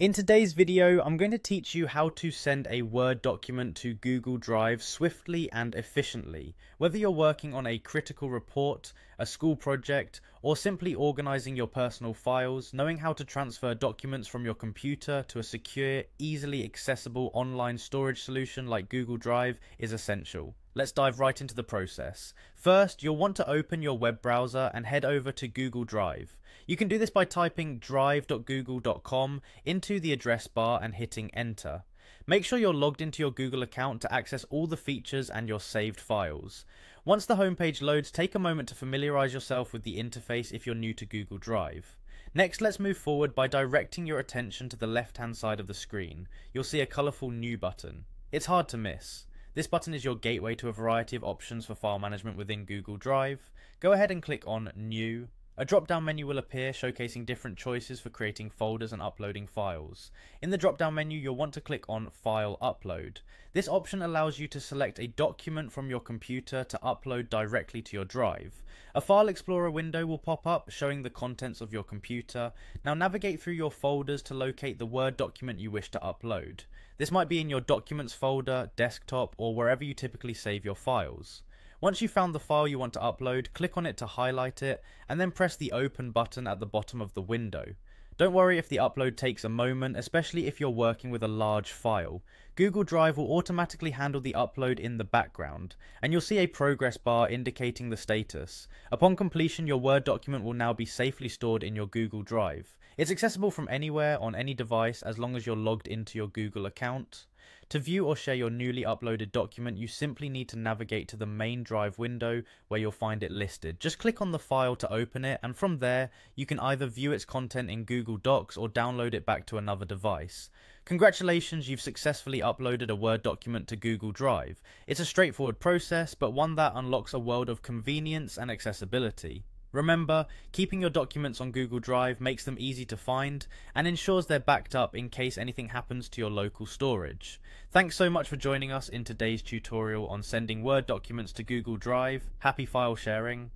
In today's video, I'm going to teach you how to send a Word document to Google Drive swiftly and efficiently. Whether you're working on a critical report, a school project, or simply organizing your personal files, knowing how to transfer documents from your computer to a secure, easily accessible online storage solution like Google Drive is essential. Let's dive right into the process. First, you'll want to open your web browser and head over to Google Drive. You can do this by typing drive.google.com into the address bar and hitting enter. Make sure you're logged into your Google account to access all the features and your saved files. Once the homepage loads, take a moment to familiarize yourself with the interface if you're new to Google Drive. Next, let's move forward by directing your attention to the left hand side of the screen. You'll see a colourful New button. It's hard to miss. This button is your gateway to a variety of options for file management within Google Drive. Go ahead and click on New a drop-down menu will appear showcasing different choices for creating folders and uploading files. In the drop-down menu you'll want to click on File Upload. This option allows you to select a document from your computer to upload directly to your drive. A File Explorer window will pop up showing the contents of your computer. Now navigate through your folders to locate the Word document you wish to upload. This might be in your Documents folder, desktop, or wherever you typically save your files. Once you've found the file you want to upload, click on it to highlight it, and then press the open button at the bottom of the window. Don't worry if the upload takes a moment, especially if you're working with a large file. Google Drive will automatically handle the upload in the background, and you'll see a progress bar indicating the status. Upon completion, your Word document will now be safely stored in your Google Drive. It's accessible from anywhere on any device as long as you're logged into your Google account. To view or share your newly uploaded document, you simply need to navigate to the main drive window where you'll find it listed. Just click on the file to open it, and from there, you can either view its content in Google Docs or download it back to another device. Congratulations, you've successfully uploaded a Word document to Google Drive. It's a straightforward process, but one that unlocks a world of convenience and accessibility. Remember, keeping your documents on Google Drive makes them easy to find and ensures they're backed up in case anything happens to your local storage. Thanks so much for joining us in today's tutorial on sending Word documents to Google Drive. Happy file sharing.